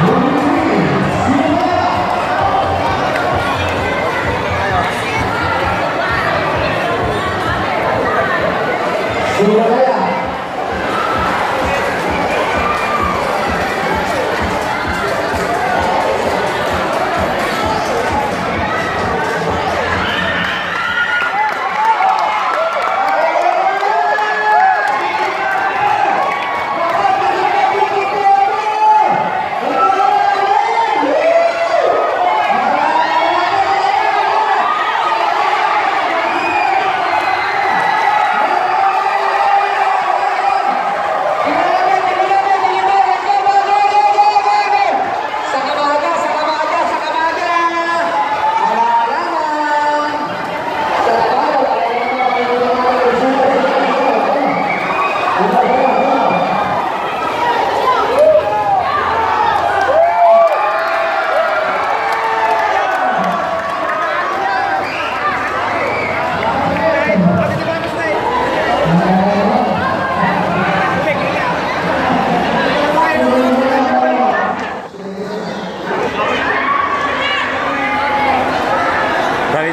Thank you.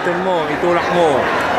tellement et ton larmo.